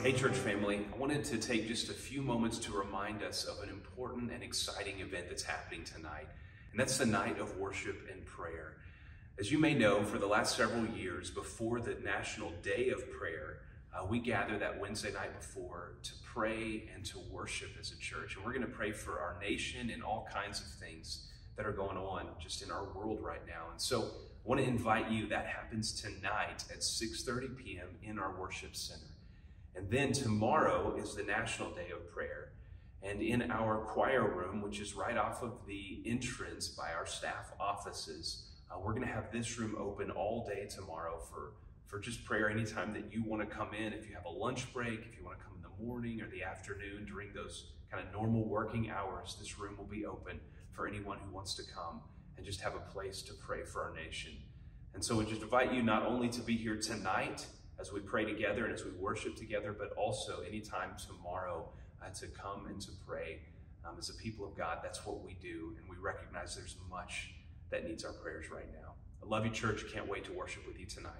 Hey, church family, I wanted to take just a few moments to remind us of an important and exciting event that's happening tonight, and that's the night of worship and prayer. As you may know, for the last several years, before the National Day of Prayer, uh, we gather that Wednesday night before to pray and to worship as a church. And we're going to pray for our nation and all kinds of things that are going on just in our world right now. And so I want to invite you, that happens tonight at 6.30 p.m. in our worship center. And then tomorrow is the National Day of Prayer. And in our choir room, which is right off of the entrance by our staff offices, uh, we're going to have this room open all day tomorrow for, for just prayer anytime that you want to come in. If you have a lunch break, if you want to come in the morning or the afternoon during those kind of normal working hours, this room will be open for anyone who wants to come and just have a place to pray for our nation. And so we just invite you not only to be here tonight, as we pray together and as we worship together, but also anytime tomorrow uh, to come and to pray um, as a people of God. That's what we do, and we recognize there's much that needs our prayers right now. I love you, church. Can't wait to worship with you tonight.